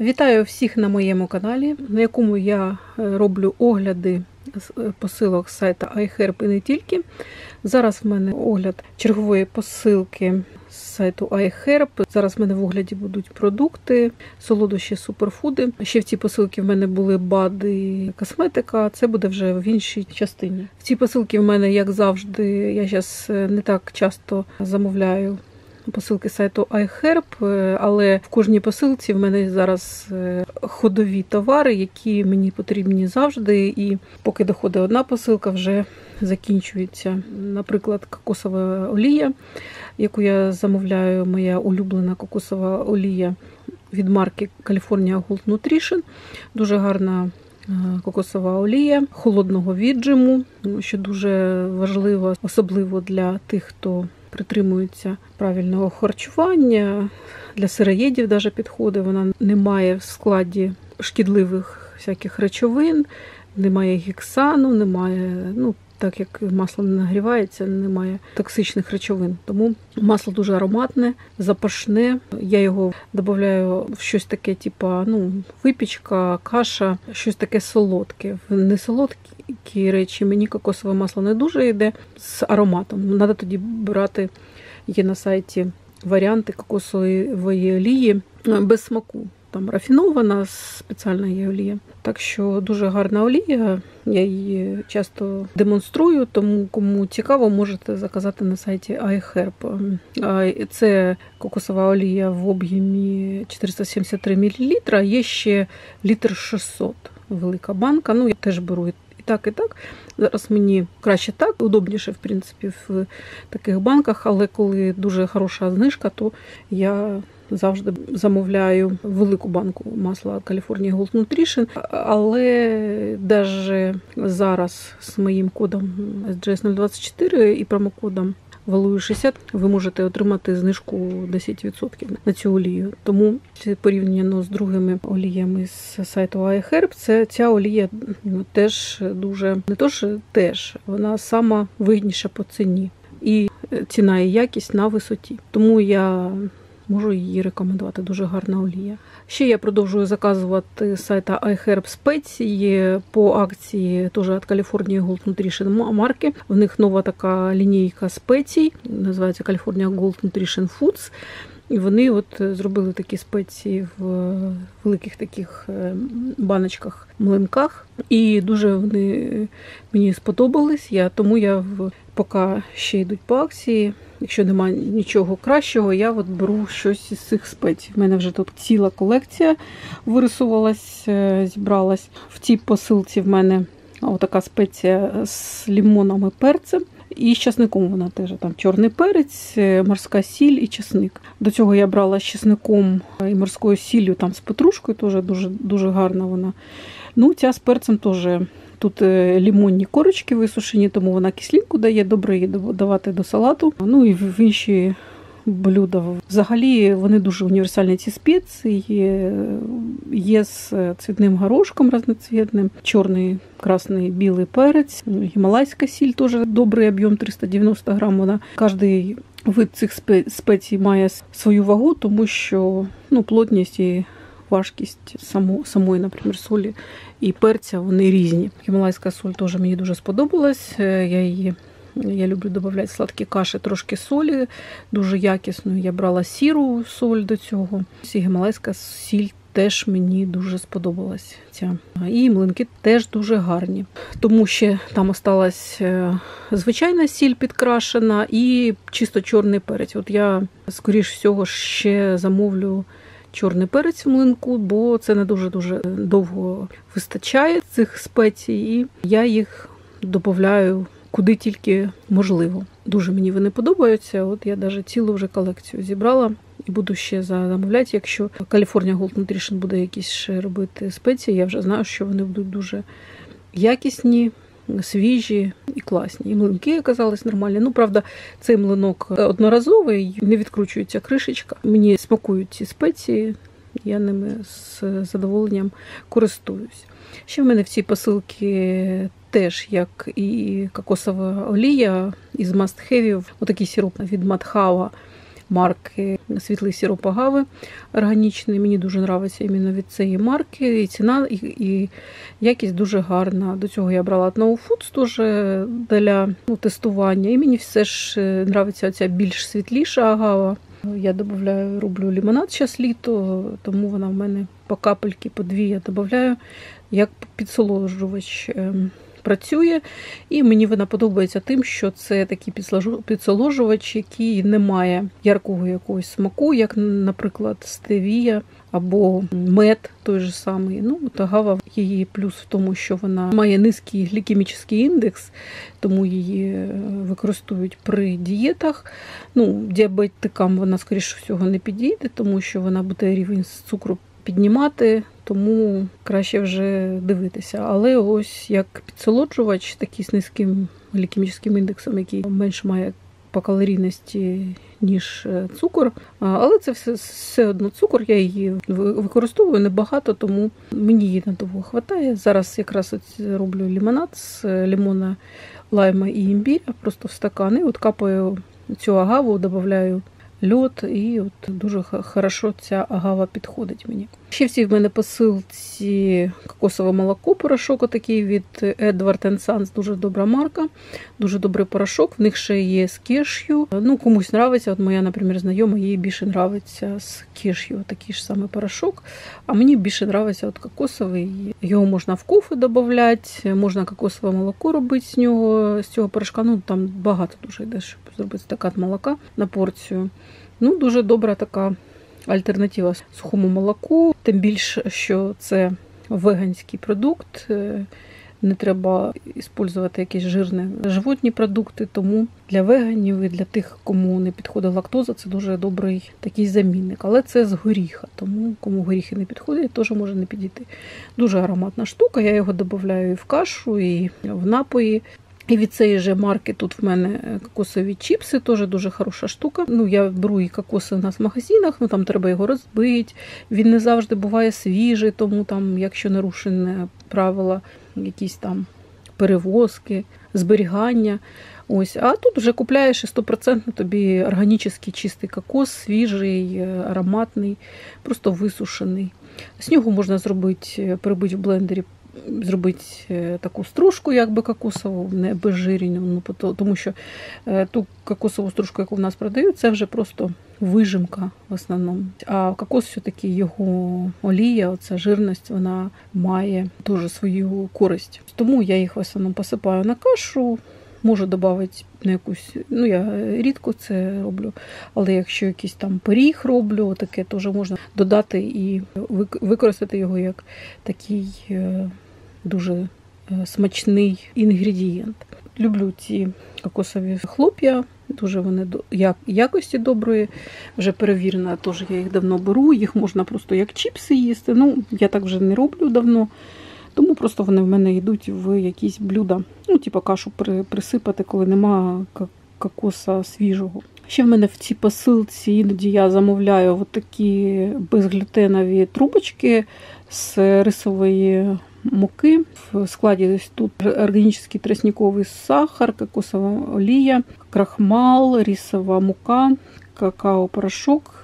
Вітаю всіх на моєму каналі, на якому я е, роблю огляди е, посилок з сайта iHerb і не тільки. Зараз в мене огляд чергової посилки з сайту iHerb. Зараз в мене в огляді будуть продукти, солодощі, суперфуди. Ще в цій посилці в мене були бади, і косметика. Це буде вже в іншій частині. В цій посилці в мене, як завжди, я зараз не так часто замовляю посилки сайту iHerb, е, але в кожній посилці в мене зараз е, ходові товари, які мені потрібні завжди. І поки доходить одна посилка, вже закінчується. Наприклад, кокосова олія, яку я замовляю, моя улюблена кокосова олія від марки California Gold Nutrition. Дуже гарна. е, Кокосова олія холодного віджиму, що дуже важливо, особливо для тих, хто притримується правильного харчування. Для сироїдів навіть підходить. Вона не має в складі шкідливих всяких речовин, немає гіксану, немає, ну, так як масло не нагрівається, немає токсичних речовин. Тому масло дуже ароматне, запашне. Я його додаю в щось таке, типу, ну, випічка, каша, щось таке солодке. В не солодкі речі мені кокосове масло не дуже йде з ароматом. Треба тоді брати, є на сайті варіанти кокосової олії без смаку. Там рафінована спеціальна є олія. Так що дуже гарна олія. Я її часто демонструю, тому кому цікаво, можете заказати на сайті iHerb. Це кокосова олія в об'ємі 473 мл, є ще літр 600 велика банка. Ну, я теж беру так, і так. Зараз мені краще так, удобніше, в принципі, в таких банках, але коли дуже хороша знижка, то я завжди замовляю велику банку масла California Gold Nutrition. Але навіть зараз з моїм кодом SGS024 і промокодом Валую 60, ви можете отримати знижку 10% на цю олію. Тому порівняно з другими оліями з сайту iHerb, це ця олія ну, теж дуже не то що теж, вона сама вигідніша по ціні. І ціна і якість на висоті. Тому я можу її рекомендувати. Дуже гарна олія. Ще я продовжую заказувати з сайта iHerb спеції по акції теж від California Gold Nutrition марки. В них нова така лінійка спецій, називається California Gold Nutrition Foods. І вони от зробили такі спеції в великих таких баночках, млинках. І дуже вони мені сподобались. Я, Тому я поки ще йдуть по акції. Якщо немає нічого кращого, я от беру щось із цих спецій. У мене вже тут ціла колекція вирисувалась, зібралась. В цій посилці в мене така спеція з лімоном і перцем. І з часником вона теж там чорний перець, морська сіль і часник. До цього я брала з часником і морською сіллю, там з петрушкою, теж дуже дуже гарна вона. Ну, ця з перцем теж. Тут лімонні корочки висушені, тому вона кислинку дає, добре її давати до салату. Ну і в інші блюда. Взагалі вони дуже універсальні ці спеції. Є з цвітним горошком разноцвітним, чорний, красний, білий перець, гімалайська сіль теж добрий об'єм 390 грам. Вона кожний вид цих спецій має свою вагу, тому що ну, плотність і важкість само, самої, наприклад, солі і перця вони різні. Гімалайська соль теж мені дуже сподобалась. Я її я люблю додавати сладкі каші, трошки солі, дуже якісно. Я брала сіру соль до цього. І гімалайська сіль теж мені дуже сподобалась. ця. І млинки теж дуже гарні. Тому ще там осталась звичайна сіль підкрашена і чисто чорний перець. От я, скоріш всього, ще замовлю. Чорний перець в млинку, бо це не дуже-дуже довго вистачає цих спецій, і я їх додаю куди тільки можливо. Дуже мені вони подобаються. От я навіть цілу вже колекцію зібрала і буду ще замовляти. Якщо California Gold Nutrition буде якісь ще робити спеції, я вже знаю, що вони будуть дуже якісні. Свіжі і класні. І млинки оказались нормальні. Ну, правда, цей млинок одноразовий, не відкручується кришечка. Мені смакують ці спеції, я ними з задоволенням користуюсь. Ще в мене в цій посилці теж, як і кокосова олія із мастхевів, отакий сироп від Madhava марки світлий сироп агави органічний. Мені дуже подобається іменно від цієї марки. І ціна, і, і якість дуже гарна. До цього я брала Now Foods теж для ну, тестування. І мені все ж подобається ця більш світліша агава. Я додаю, роблю лимонад зараз літо, тому вона в мене по капельки, по дві я додаю як підсоложувач ем, працює. І мені вона подобається тим, що це такий підсоложувач, який не має яркого якогось смаку, як, наприклад, стевія або мед той же самий. Ну, Тагава її плюс в тому, що вона має низький глікемічний індекс, тому її е, використовують при дієтах. Ну, Діабетикам вона, скоріше всього, не підійде, тому що вона буде рівень цукру піднімати, тому краще вже дивитися. Але ось як підсолоджувач, такий з низьким глікемічним індексом, який менше має по калорійності, ніж е, цукор. Але це все все одно цукор. Я її використовую небагато, тому мені її надовго вистачає. Зараз якраз роблю лимонад з лимона, лайма і імбіря, просто в стакани. От капаю цю агаву, додаю льот, і от дуже хорошо ця агава підходить мені. Ще всі в мене посилці кокосове молоко, порошок отакий від Edward Sons, дуже добра марка, дуже добрий порошок. В них ще є з кешю. Ну, комусь нравиться. От моя, наприклад, знайома, їй більше нравиться з кешю, такий ж самий порошок. А мені більше нравиться от кокосовий. Його можна в кофе додати, можна кокосове молоко робити з нього, з цього порошка. Ну там багато дуже йде, щоб зробити стакан молока на порцію. Ну, Дуже добра така альтернатива сухому молоку, тим більше, що це веганський продукт. Е, не треба використовувати якісь жирні животні продукти, тому для веганів і для тих, кому не підходить лактоза, це дуже добрий такий замінник. Але це з горіха, тому кому горіхи не підходять, теж може не підійти. Дуже ароматна штука. Я його додаю і в кашу, і в напої. І від цієї же марки тут в мене е, кокосові чіпси, теж дуже хороша штука. Ну, Я беру і кокоси у нас в магазинах, ну там треба його розбити. Він не завжди буває свіжий, тому там, якщо нарушені правила, якісь там перевозки, зберігання. Ось, А тут вже купляєш і 100% тобі органічний чистий кокос, свіжий, е, ароматний, просто висушений. З нього можна зробити, е, перебити в блендері зробити е, таку стружку, якби кокосову, не безжирінну, ну, тому що е, ту кокосову стружку, яку в нас продають, це вже просто вижимка в основному. А кокос все-таки його олія, оця жирність, вона має дуже свою користь. Тому я їх в основному посипаю на кашу. Можу додати на якусь, ну я рідко це роблю, але якщо якийсь там пиріг роблю, таке теж можна додати і використати його як такий е, дуже е, смачний інгредієнт. Люблю ці кокосові хлоп'я, дуже вони якості доброї, вже перевірена, теж я їх давно беру, їх можна просто як чіпси їсти. Ну, Я так вже не роблю давно. Тому просто вони в мене йдуть в якісь блюда. Ну, типу кашу присипати, коли нема кокоса свіжого. Ще в мене в цій посилці іноді я замовляю такі безглютенові трубочки з рисової муки. В складі тут органічний тростниковий сахар, кокосова олія, крахмал, рисова мука, какао-порошок.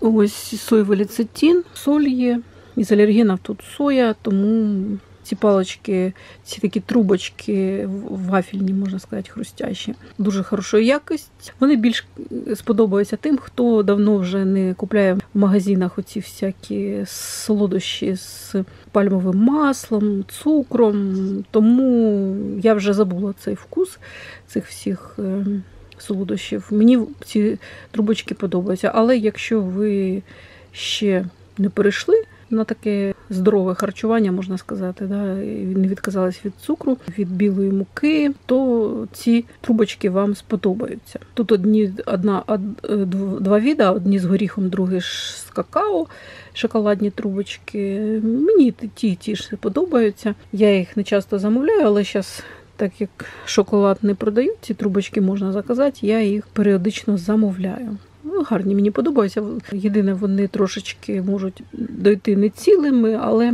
Ось соєвий лецитин, соль є. Із алергенів тут соя, тому ці палочки, ці такі трубочки вафельні, можна сказати, хрустящі, дуже хорошої якості. Вони більш сподобаються тим, хто давно вже не купляє в магазинах оці всякі солодощі з пальмовим маслом, цукром. Тому я вже забула цей вкус цих всіх. Е, солодощів. Мені ці трубочки подобаються. Але якщо ви ще не перейшли на таке здорове харчування, можна сказати, да, не відказались від цукру, від білої муки, то ці трубочки вам сподобаються. Тут одні одна два віда, одні з горіхом, другі ж з какао, шоколадні трубочки. Мені ті ті ж подобаються. Я їх не часто замовляю, але зараз. Так як шоколад не продають, ці трубочки можна заказати, я їх періодично замовляю. Ну, гарні мені подобаються. Єдине, вони трошечки можуть дойти не цілими, але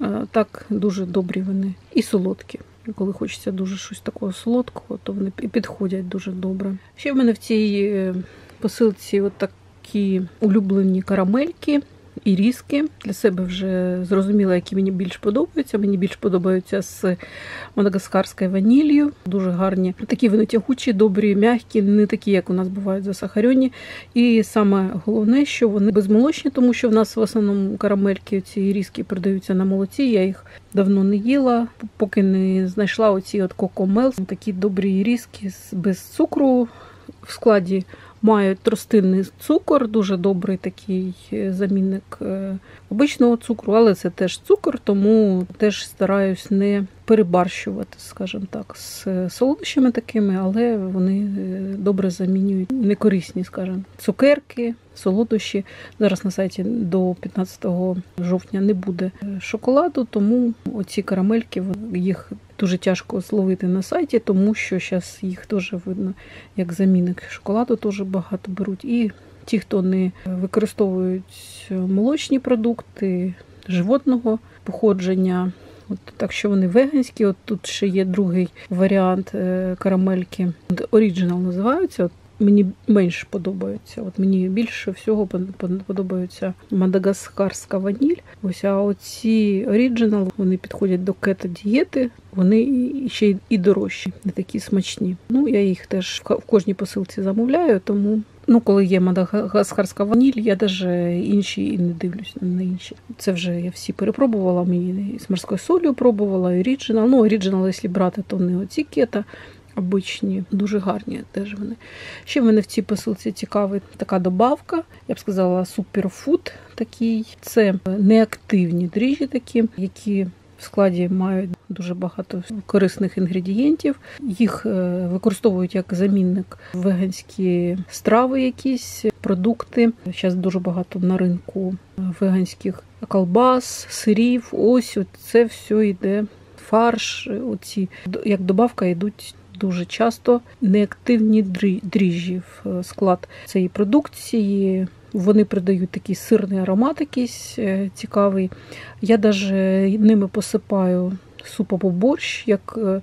е, так дуже добрі вони і солодкі. Коли хочеться дуже щось такого солодкого, то вони і підходять дуже добре. Ще в мене в цій е, посилці от такі улюблені карамельки і різки. Для себе вже зрозуміла, які мені більш подобаються. Мені більш подобаються з мадагаскарською ванілью. Дуже гарні. Такі вони тягучі, добрі, м'які, не такі, як у нас бувають засахарені. І саме головне, що вони безмолочні, тому що в нас в основному карамельки ці різки продаються на молоці. Я їх давно не їла, поки не знайшла оці от кокомел. Такі добрі різки без цукру в складі мають тростинний цукор, дуже добрий такий е, замінник е, обичного цукру, але це теж цукор, тому теж стараюсь не перебарщувати, скажімо так, з солодощами такими, але вони е, добре замінюють некорисні, скажімо, цукерки, солодощі. Зараз на сайті до 15 жовтня не буде шоколаду, тому оці карамельки їх дуже тяжко зловити на сайті, тому що зараз їх теж видно як замінник шоколаду, теж багато беруть. І ті, хто не використовують молочні продукти животного походження. От, Так що вони веганські. От Тут ще є другий варіант е, карамельки. Оріджинал називаються. От Мені менш подобається. От Мені більше всього подобається мадагаскарська ваніль. Ось а оці оріджинал вони підходять до кето-дієти, вони ще і дорожчі, не такі смачні. Ну я їх теж в кожній посилці замовляю, тому. Ну, коли є мадагаскарська ваніль, я навіть інші і не дивлюсь на інші. Це вже я всі перепробувала. Мені з морською солью пробувала, і оріджинал. Ну, оріджинал, якщо брати, то не оці кета, обичні, дуже гарні теж вони. Ще в мене в цій посилці цікава така добавка, я б сказала, суперфуд такий. Це неактивні дріжджі такі, які в складі мають дуже багато корисних інгредієнтів. Їх е, використовують як замінник веганські страви, якісь продукти. Зараз дуже багато на ринку веганських колбас, сирів. Ось це все йде. Фарш, оці як добавка йдуть дуже часто неактивні дріжджі в е, склад цієї продукції. Вони придають такий сирний аромат, якийсь е, цікавий. Я навіть ними посипаю суп або борщ, як е,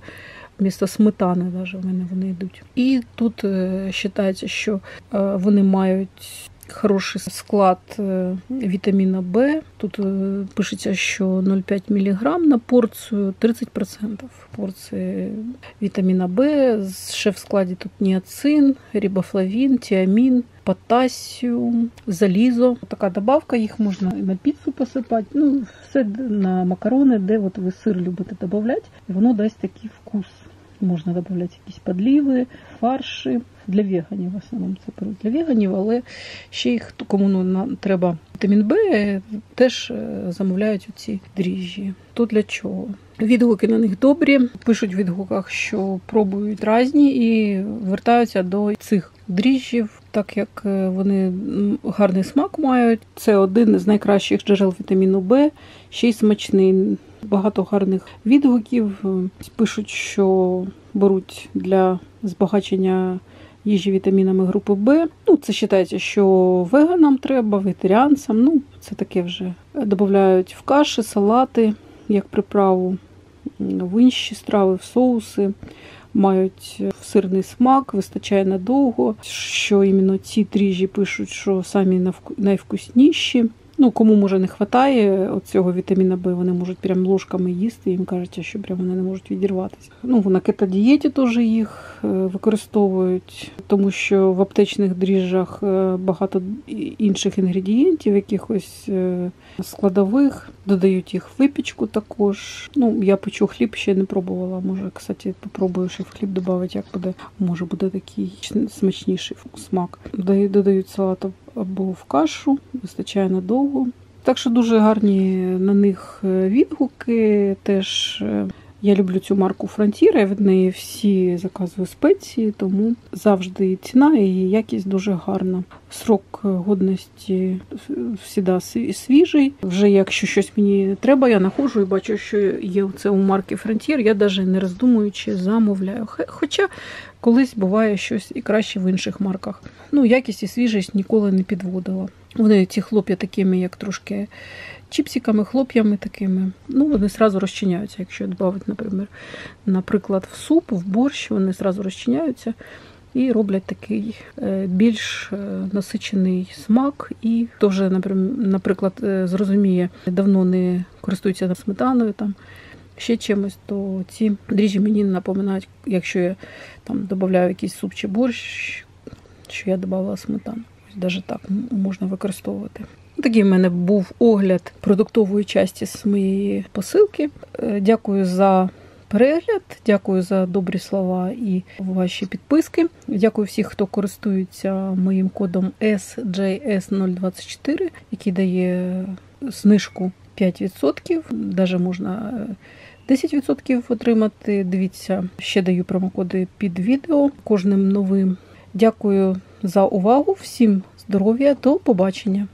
місто сметани, навіть в мене вони йдуть. І тут вважається, що вони мають хороший склад е, вітаміна Б. Тут е, пишеться, що 0,5 мг на порцію 30% порції вітаміна Б. Ще в складі тут ніацин, рибофлавін, тіамін, потасіум, залізо. Така добавка, їх можна і на піцу посипати. Ну, все на макарони, де от ви сир любите додати, і воно дасть такий вкус. Можна додати якісь подліви, фарші. Для веганів в основному це для веганів, але ще їх кому ну, треба вітамін Б, теж е, замовляють ці дріжджі. То для чого? Відгуки на них добрі. Пишуть в відгуках, що пробують різні і вертаються до цих дріжджів, так як е, вони гарний смак мають. Це один з найкращих джерел вітаміну Б, ще й смачний. Багато гарних відгуків. Пишуть, що беруть для збагачення їжі вітамінами групи Б. Ну, Це вважається, що веганам треба, вегетаріанцям. Ну, Це таке вже додають в каші, салати, як приправу, в інші страви, в соуси. Мають сирний смак, вистачає надовго. Що іменно ці дріжджі пишуть, що самі найвкусніші. Ну, кому може не вистачає цього вітаміна Б, вони можуть прям ложками їсти, їм кажуть, що прям вони не можуть відірватися. Ну, на кетодієті теж їх е, використовують, тому що в аптечних дріжджах е, багато інших інгредієнтів, якихось е, складових, додають їх в випічку також. Ну, я печу хліб, ще не пробувала. Може, кстати, попробую ще в хліб додати, як буде, може буде такий смачніший смак. Додають салат або в кашу, вистачає надовго. Так що дуже гарні на них е, відгуки. Теж е, я люблю цю марку Frontier, я від неї всі заказую спеції, тому завжди ціна і якість дуже гарна. Срок годності завжди свіжий. Вже якщо щось мені треба, я знаходжу і бачу, що є це у марки Frontier, я навіть не роздумуючи замовляю. Хоча колись буває щось і краще в інших марках. Ну, якість і свіжість ніколи не підводила. Вони ці хлоп'я такими, як трошки чіпсиками, хлоп'ями такими. Ну, вони одразу розчиняються. Якщо додати, наприклад, наприклад, в суп, в борщ, вони одразу розчиняються. і роблять такий е, більш е, насичений смак. І хто наприклад, е, зрозуміє, давно не користується сметаною там. Ще чимось, то ці дріжджі мені напоминають, якщо я там додаю якийсь суп чи борщ, що я додавала сметану. Навіть так можна використовувати. Такий в мене був огляд продуктової часті з моєї посилки. Дякую за перегляд. Дякую за добрі слова і ваші підписки. Дякую всіх, хто користується моїм кодом SJS024, який дає знижку 5%. Даже можна 10% отримати. Дивіться, ще даю промокоди під відео кожним новим. Дякую за увагу, всім здоров'я, до побачення!